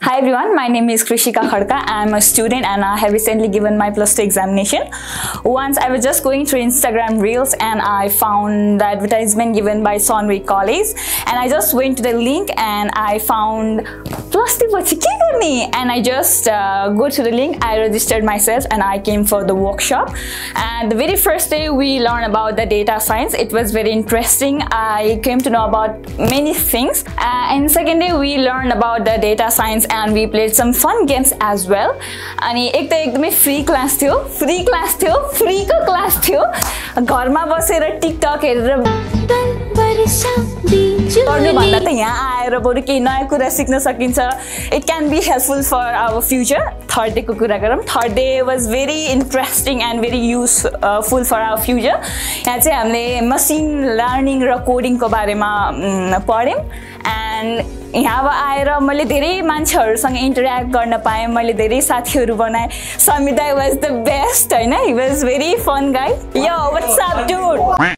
Hi everyone, my name is Krishika Khadka. I'm a student and I have recently given my plus two examination. Once I was just going through Instagram Reels and I found the advertisement given by Sunway College and I just went to the link and I found plus two पछि के गर्ने and I just uh, go to the link, I registered myself and I came for the workshop. And the very first day we learned about the data science. It was very interesting. I came to know about many things. Uh, and second day we learned about the data science and we played some fun games as well अनि एक त एकदमै free class थियो free class थियो फ्रीको class थियो घरमा बसेर TikTok हेरेर पढ्नुभन्दा त यहाँ आएर बरु केही नयाँ कुरा सिक्न सकिन्छ। It can be helpful for our future third deco कुरा गरौँ। Third day was very interesting and very useful for our future यहाँ चाहिँ हामीले मसिन लर्निङ र कोडिङको बारेमा पढ्यौँ। एन्ड यहाँ अब आएर मैले धेरै मान्छेहरूसँग इन्टरेक्ट गर्न पाएँ। मैले धेरै साथीहरू बनाएँ। समिता वाज द बेस्ट होइन? हि वाज भेरी फन गाई यो वाट्सएप डुड